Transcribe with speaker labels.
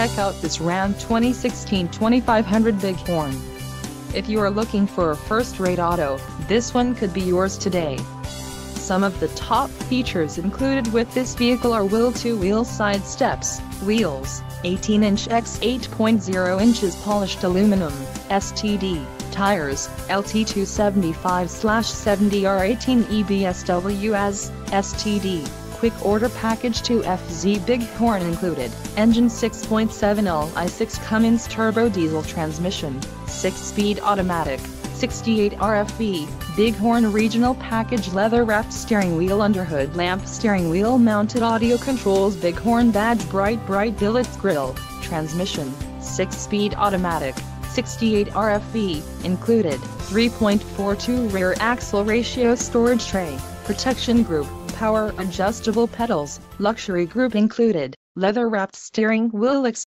Speaker 1: check out this Ram 2016 2500 Bighorn. If you are looking for a first-rate auto, this one could be yours today. Some of the top features included with this vehicle are wheel two-wheel side steps, wheels, 18-inch x 8.0 inches polished aluminum, STD, tires, LT275-70R18 EBSWS, STD, quick order package 2FZ Bighorn included, engine 6.7L i6 Cummins turbo diesel transmission, 6-speed automatic, 68 RFE, Bighorn Regional Package leather wrapped steering wheel underhood lamp steering wheel mounted audio controls Bighorn badge bright bright billets grille, transmission, 6-speed automatic, 68 RFE, included, 3.42 rear axle ratio storage tray, protection group, power adjustable pedals, luxury group included, leather wrapped steering wheel